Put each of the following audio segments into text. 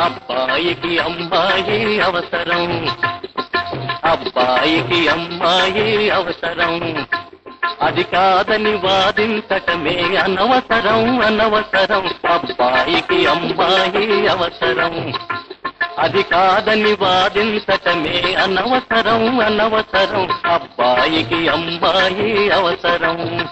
అబ్బాయికి అమ్మాయి అవసరం. అబ్బాయికి అమ్మాయి అవసరం. అది కాదని వాదించటమే అనవసరం అనవసరం. అబ్బాయికి అమ్మాయి అవసరం. అది కాదని వాదించటమే అనవసరం అనవసరం. అబ్బాయికి అమ్మాయి అవసరం.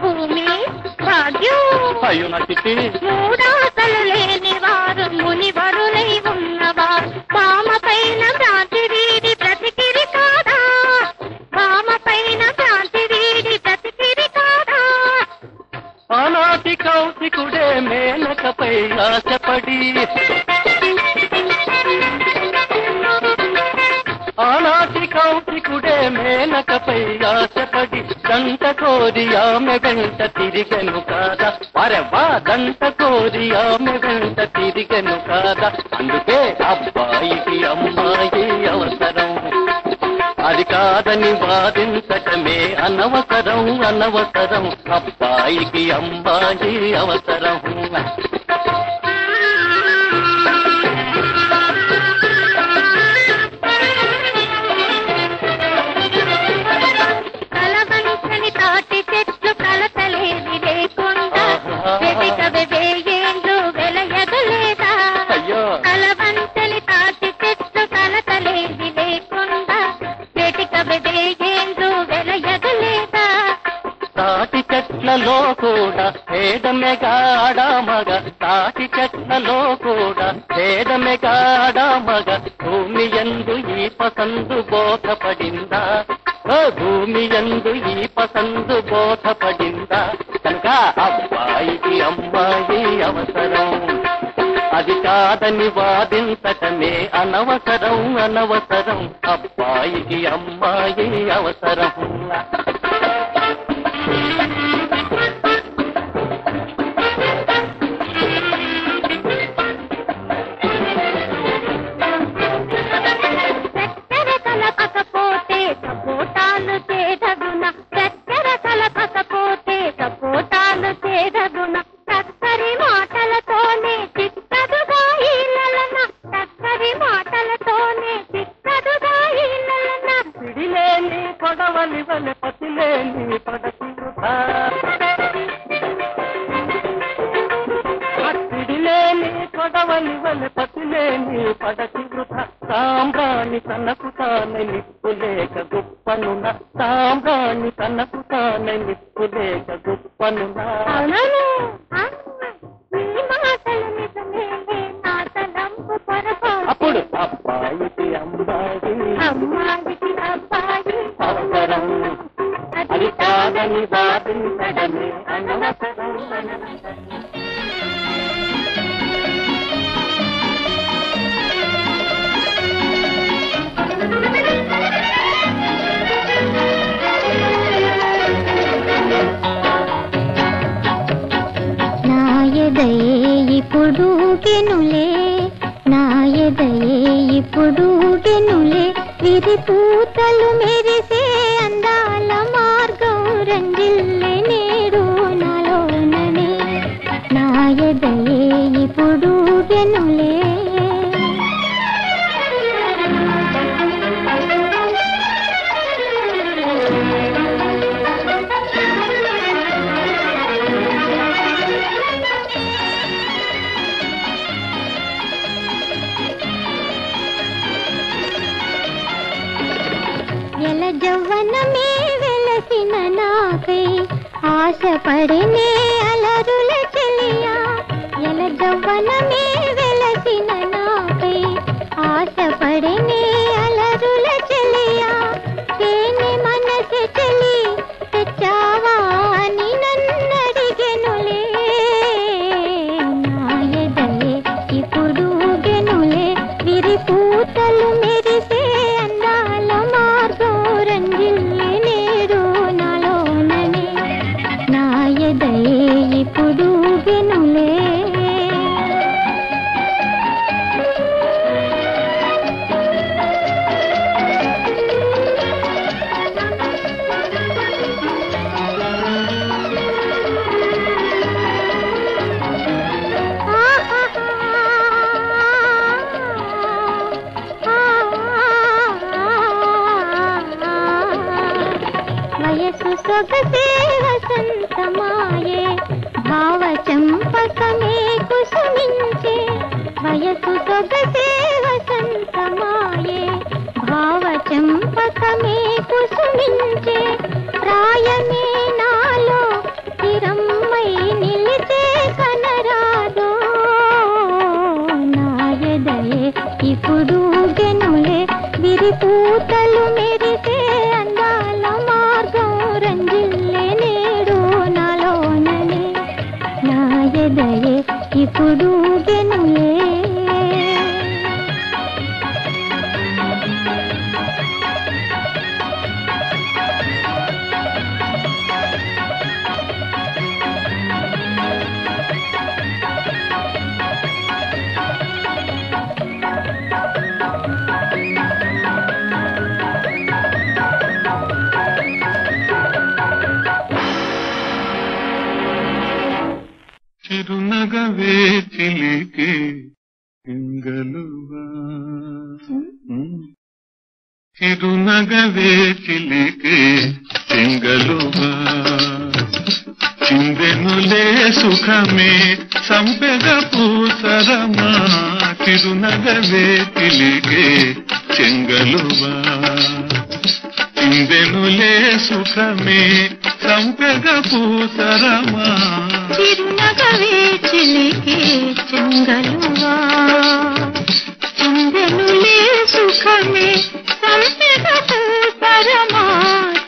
భూమి భాగ్యం అయ్యో నా చిట్టి రసికుడే కౌశికుడే మేనకపై ఆశపడి. ఆనాటి కౌతికుడే మేనకపై ఆశపడి దంత కోరి ఆమె వెంట తిరిగను కాదా? అరెవ్వా దంత కోరి ఆమె వెంట తిరిగను కాదా? అందుకే అబ్బాయికి అమ్మాయి అవసరం. అది కాదని వాదించటమే అనవసరం అనవసరం. అబ్బాయికి అమ్మాయి అవసరం. భేదమే కాడా మగ తాటి చెట్లలో కూడా. భేదమే కాడా మగ భూమి ఎందు ఈ పసందు బోధపడిందా? భూమి ఎందు ఈ పసందు బోధపడిందా? కనుక అబ్బాయికి అమ్మాయి అవసరం. అది కాదని వాదించటమే అనవసరం అనవసరం. అబ్బాయికి అమ్మాయి అవసరం. పొడవలి వలె పతిలేని పడకి వృధా. సాంబ్రాణి తనకు తానే నిప్పులేక గుప్పనున సాంబ్రాణి తనకు తానే నిప్పులేక గుప్పనున నీ. నా అప్పుడు అబ్బాయికి అమ్మాయి అమ్మాయికి అబ్బాయి. అవసరం. అది కాదని వాదించడమే అనవసరం ఇప్పుడు గెనులే విరి పూతలు మెరిసే వయసు చిరునగవే చిలికే పింగలువా చిరునగవే చిలికే పింగలువా చిందెనులే సుఖమే సంపెగ పూసరమా? చిరునగవే చిలికే చెంగలువా? చిందెనులే సుఖమే సంపెగ పూసరమా చిరునగవే చిలికే చెంగలువా? చిందెనులే సుఖమే సంపెగ పరమా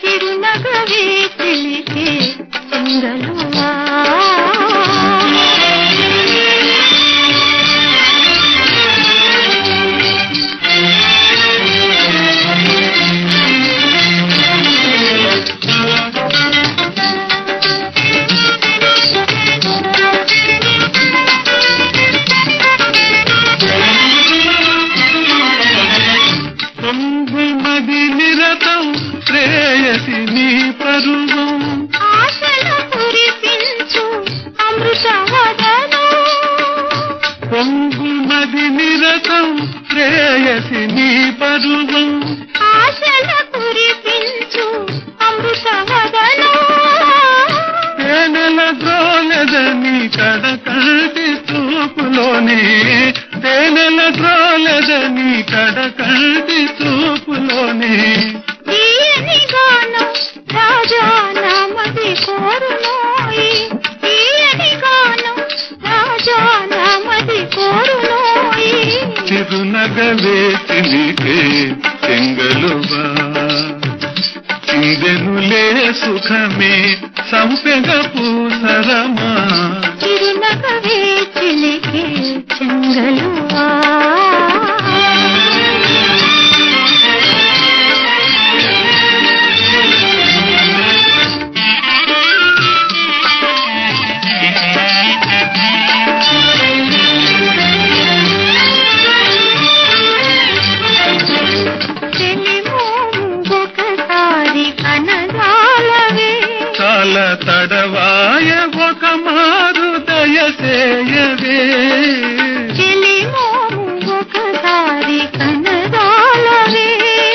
చిరునగవే చిలికే చెంగలువా? పొంగు నది నిరతం శ్రేయసి నీ పరువం ఆశల కురిపించు అమృతవదను తేనెల ద్రోలదని కడకంటి చూపులోనే. తేనెల ద్రోలదని కడకంటి చూపులోనే. చిరునగవే చిలికే చెంగలువా. చిందెనులే సుఖమే సంపెగ పూసరమా. చిరునగవే చిలికే చెంగలువా.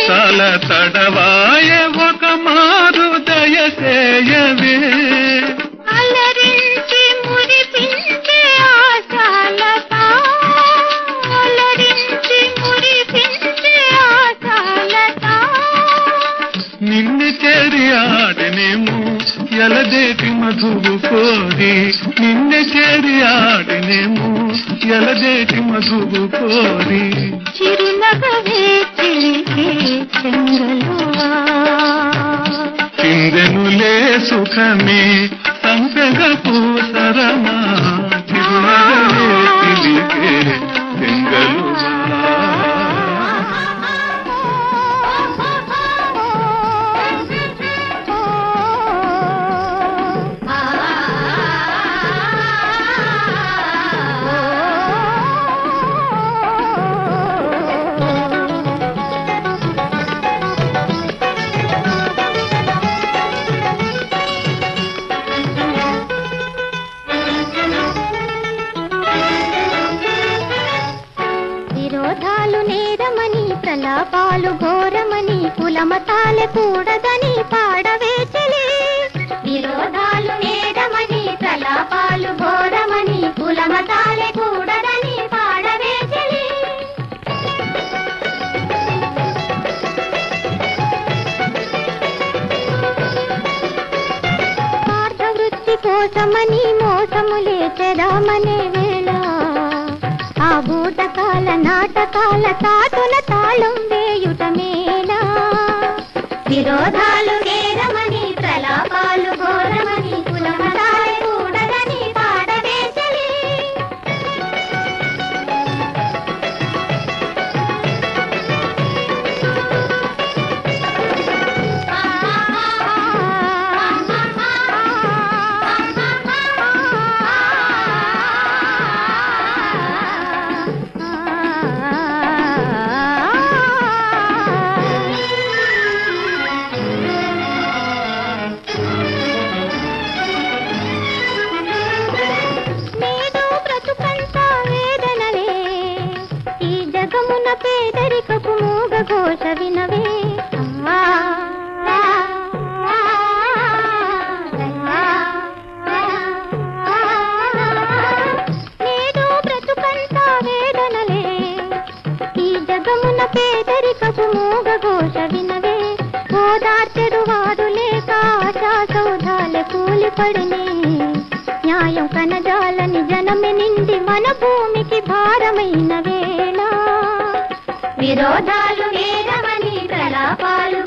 చాలా తడవాయ ఒక మారు దయసేయవే నిన్ను చేరి ఆడినేము ఎలదేటి మధువు కోరి నిన్ను చేరి ఆడినేము. ఎలదేటి మధువు కోరి. చిందెనులే సుఖమే సంపెగ పూసరమా చిరునగలే తిరిగే చెంగలువా. ఘోష వినవే అమ్మా. నేడు బ్రతుకంతా వేదనలే. ఈ జగమున పేదరికపు మూగ ఘోష వినవే ఓదార్చెడు లేక ఆశా సౌధాల కూలిపడినే న్యాయం కనజాలని జనమి నిండి మన భూమికి భారమైన వేళ. విరోధాలు వేరమని ప్రలాపాలు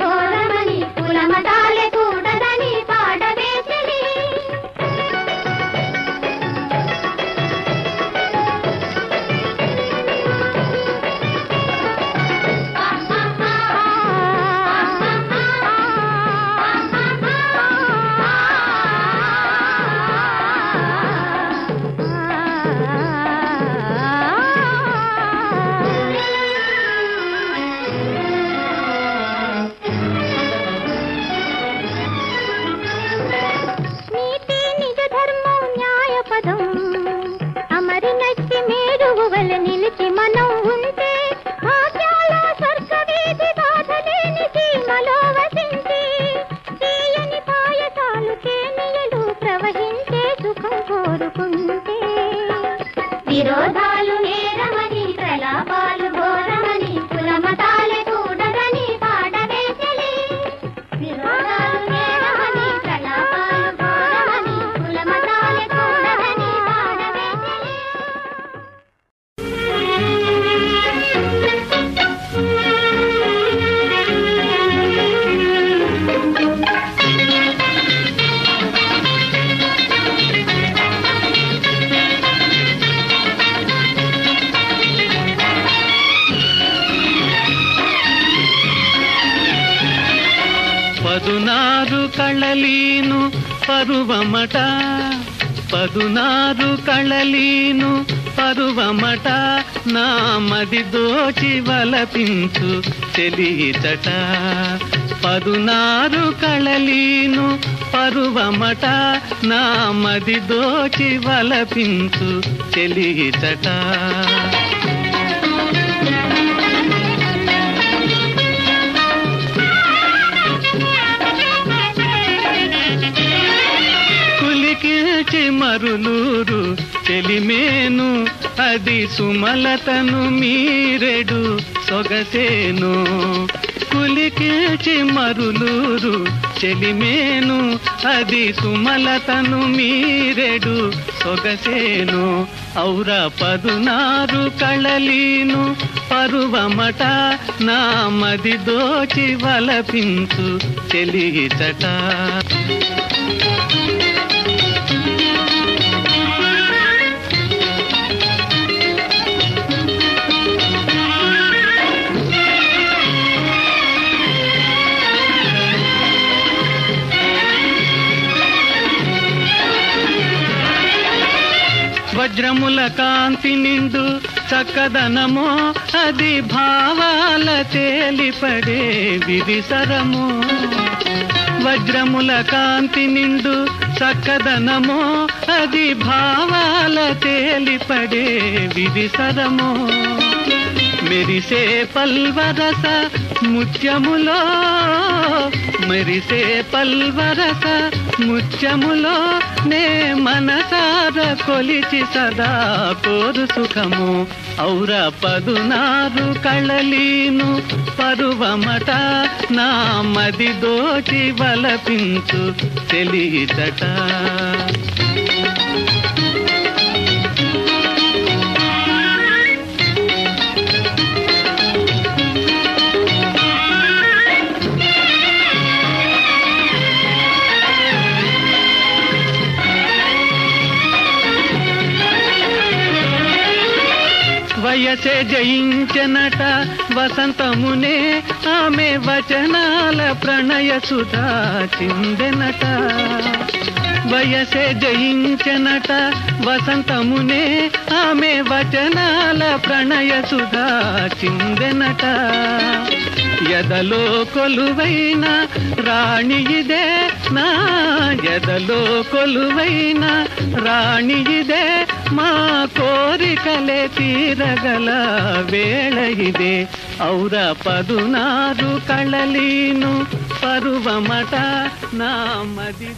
పదునారు కళలీను పరువమట. పదునారు కళలీను పరువమట. నా మది దోచి వలపించు తెలియచట. పదునారు కళలీను పరువమట. నా మది దోచి వలపించు తెలియచట. మరులూరు చెలిమేను అది సుమలతను మీరెడు సొగసేను. కులికిల్చి మరులూరు చెలిమేను అది సుమలతను మీరెడు సొగసేను. ఔర పదునారు కళలీను పరువమట నా మది దోచి వలపించు చెలిచట వజ్రముల కాంతి నిండు చక్కదనమో అది భావాల తేలిపడే విరిసరము వజ్రముల కాంతి నిండు చక్కదనమో అది భావాల తేలిపడే విరిసరము మెరిసే పల్వరస ముత్యములో మెరిసే పల్వరస ముత్యములో నే మనసార కొలిచి సదా కోరు సుఖము. ఔర పదునారు కళలీను పరువమట నా మది దోచి వలపించు తెలియచట వయసే జయించనట వసంతమునే ఆమె వచనాల ప్రణయ సుధా చిందెనట. వయసే జయించనట వసంతమునే ఆమె వచనాల ప్రణయ సుధా చిందెనట. ఎదలో కొలువైన రాణి ఇదే నా ఎదలో కొలువైన రాణి ఇదే మా కోరికలే తీరగల వేళ ఇదే ఔర పదునారు కళలీను పరువమట నా మది